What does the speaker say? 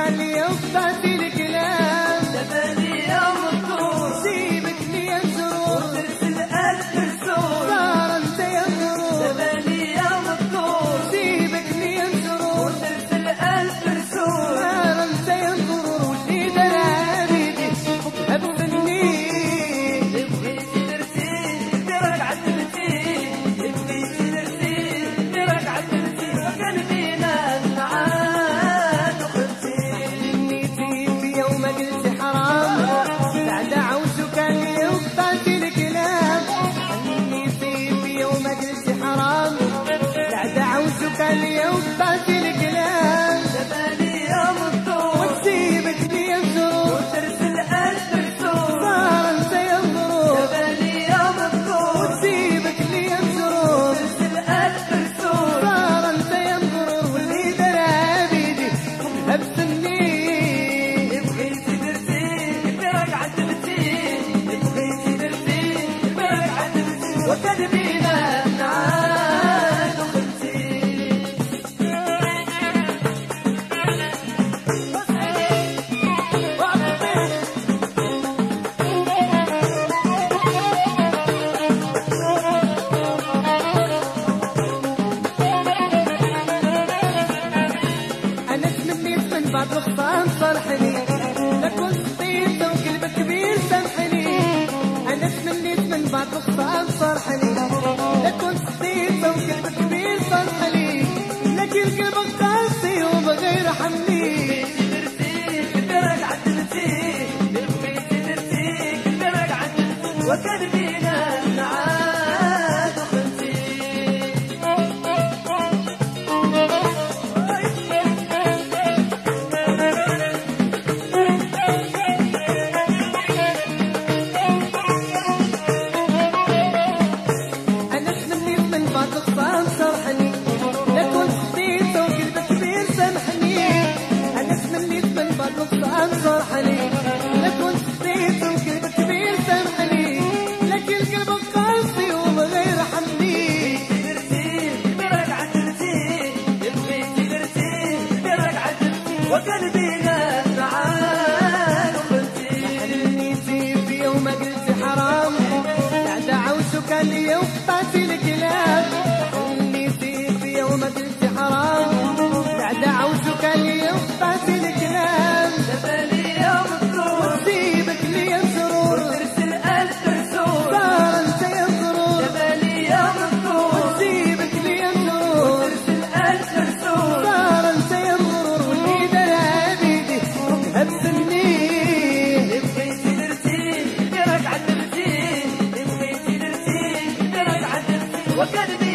خلي يفضل الكلام what kind of What kind of